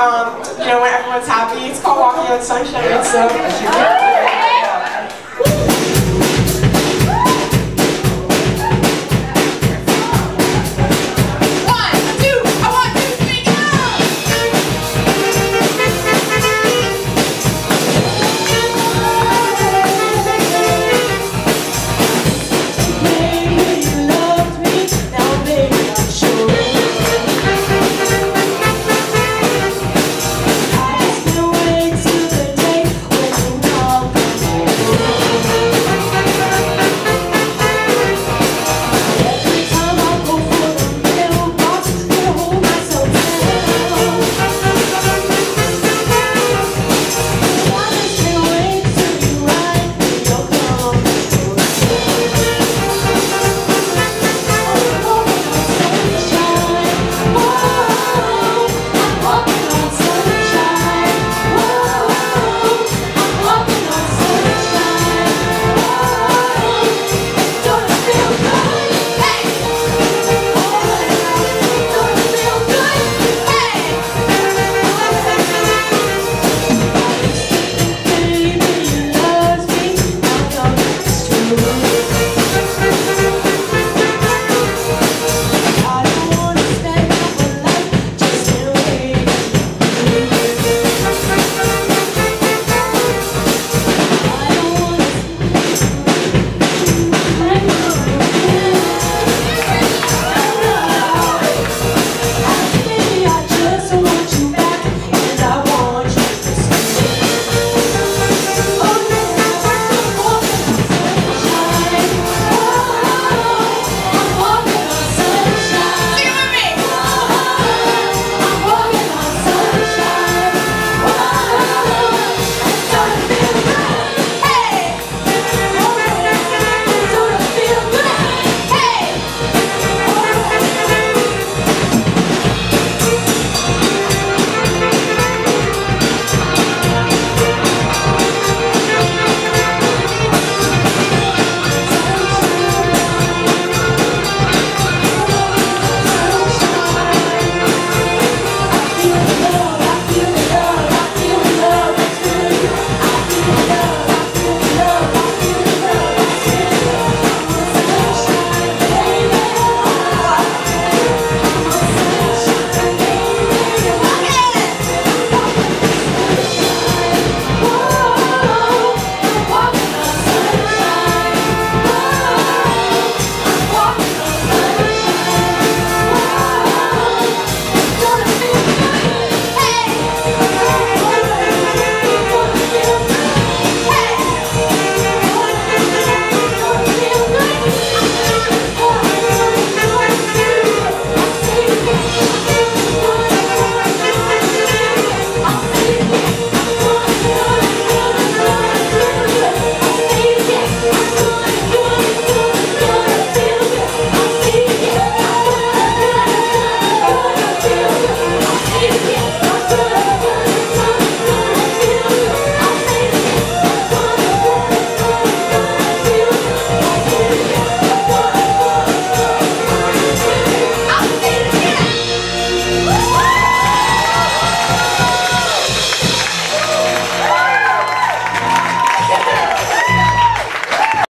um, you know, when everyone's happy. It's called Walking on Sunshine. So. Uh,